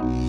you